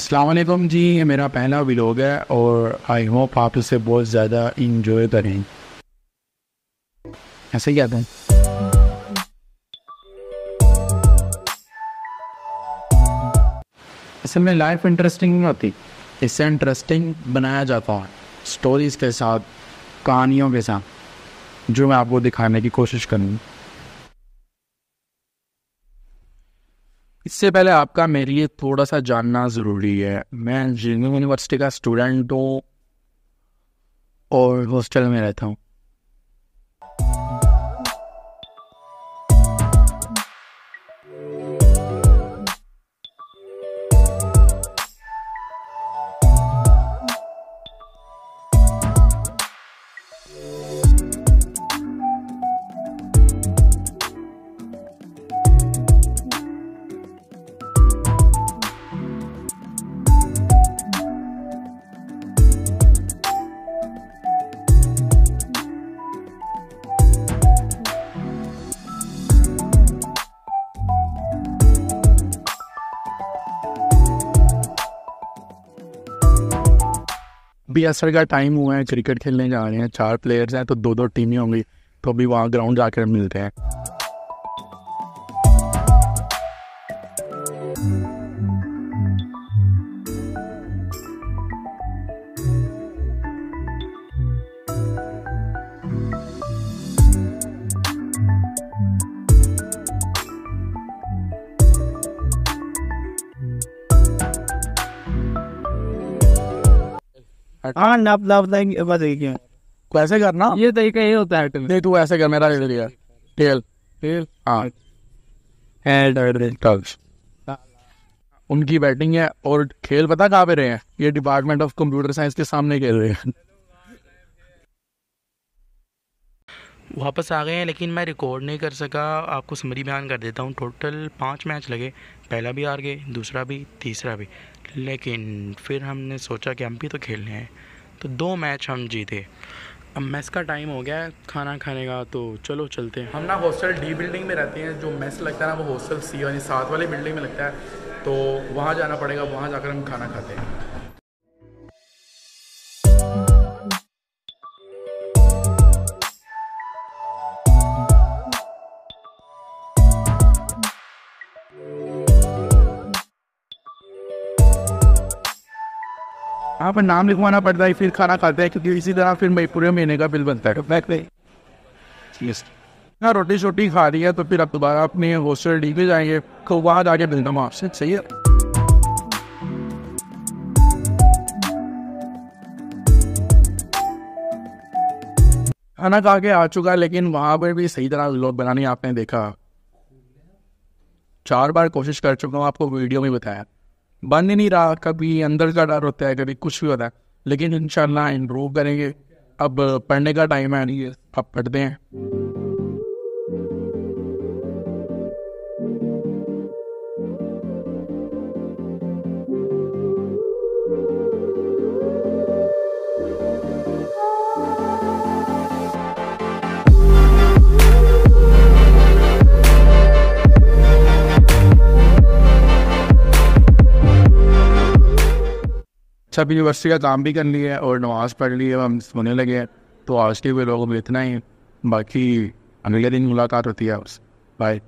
अस्सलाम जी, ये मेरा पहला व्लॉग है और आई होप आप इसे बहुत ज़्यादा इंजॉय करें। ऐसे कहते हैं। असल में लाइफ इंटरेस्टिंग नहीं होती। इससे इंटरेस्टिंग बनाया जाता है। स्टोरीज के साथ, कहानियों के साथ, जो मैं आपको दिखाने की कोशिश करूँगी। इससे पहले आपका मेरे लिए थोड़ा सा जानना ज़रूरी है। मैं इंजीनियरिंग यूनिवर्सिटी का स्टूडेंट हूँ और हॉस्टल में रहता हूँ। अभी असर का टाइम हुआ है क्रिकेट खेलने जा रहे हैं, चार प्लेयर्स हैं तो दो दो टीमें होंगी तो अभी वहाँ ग्राउंड जाकर मिलते हैं। हाँ नाप नाप देंगे बस एक ही कैसे करना ये तरीका ये होता है नहीं तू ऐसे कर मेरा ले लिया टेल टेल हाँ। हेड टच उनकी बैटिंग है और खेल पता कहाँ पे रहे हैं? ये डिपार्टमेंट ऑफ़ कंप्यूटर साइंस के सामने खेल रहे हैं। वापस आ गए हैं, लेकिन मैं रिकॉर्ड नहीं कर सका। आपको समरी बयान कर देता हूँ। टोटल पाँच मैच लगे। पहला भी हार गए, दूसरा भी, तीसरा भी। लेकिन फिर हमने सोचा कि हम भी तो खेलने हैं। तो दो मैच हम जीते। अब मैस का टाइम हो गया है खाना खाने का तो चलो चलते हैं। हम ना हॉस्टल डी बिल्डिंग में रहते हैं। जो मेस लगता है ना, वो हॉस्टल सी यानी सात वाली बिल्डिंग में लगता है। तो वहाँ जाना पड़ेगा, वहाँ जाकर हम खाना खाते हैं। यहाँ पर नाम लिखवाना पड़ता है फिर खाना खाते हैं क्योंकि इसी तरह फिर पूरे महीने का बिल बनता है। ना रोटी शोटी खा रही है तो फिर अब दोबारा अपने हॉस्टल डी पे जाएँगे तो वहाँ जाके मिलता हूँ आपसे सही है? खाना खा के आ चुका लेकिन वहाँ पर भी सही तरह लोग बनाने आपने देखा। चार बार कोशिश कर चुका हूँ आपको वीडियो में बताया। बन ही नहीं रहा, कभी अंदर का डर होता है, कभी कुछ भी होता है। लेकिन इंशाल्लाह इम्प्रूव करेंगे। अब पढ़ने का टाइम है नहीं अब पढ़ते हैं सब यूनिवर्सिटी का काम भी कर लिया है और नमाज़ पढ़ ली है, हम सोने लगे हैं। तो आज के वे लोगों में इतना ही बाकी अगले दिन मुलाकात होती है बाय